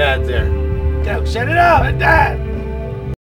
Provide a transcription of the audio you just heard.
Dad, there. Doug, shut it up! Dad!